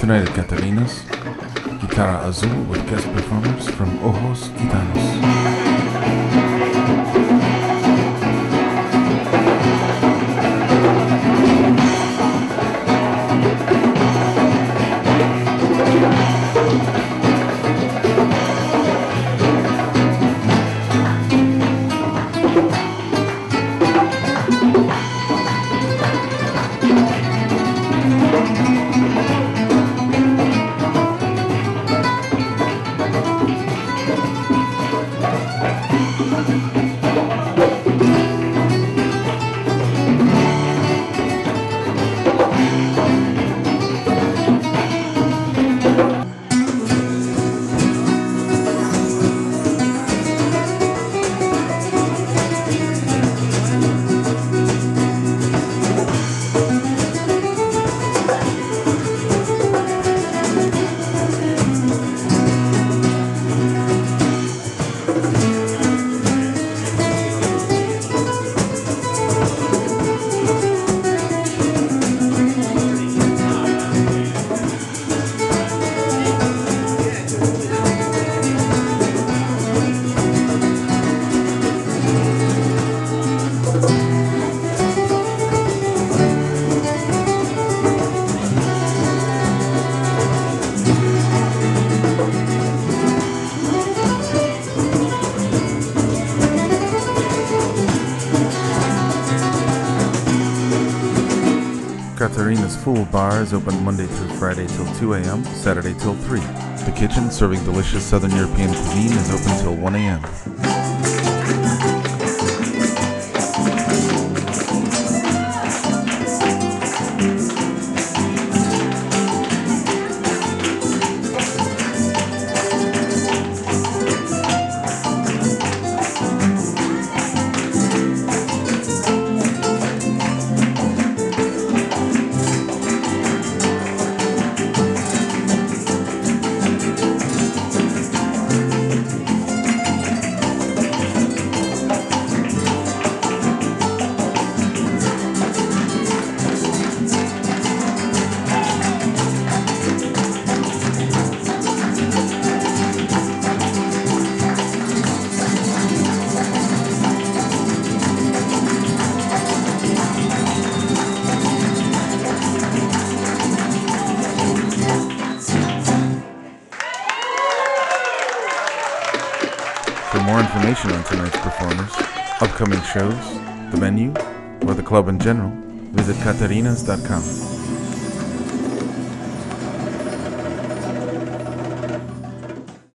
Tonight at Katerina's, Guitarra Azul with guest performers from Ojos Gitanos. Katerina's Fool Bar is open Monday through Friday till 2 a.m., Saturday till 3. The kitchen, serving delicious Southern European cuisine, is open till 1 a.m. more information on tonight's performers, upcoming shows, the menu, or the club in general, visit katerinas.com.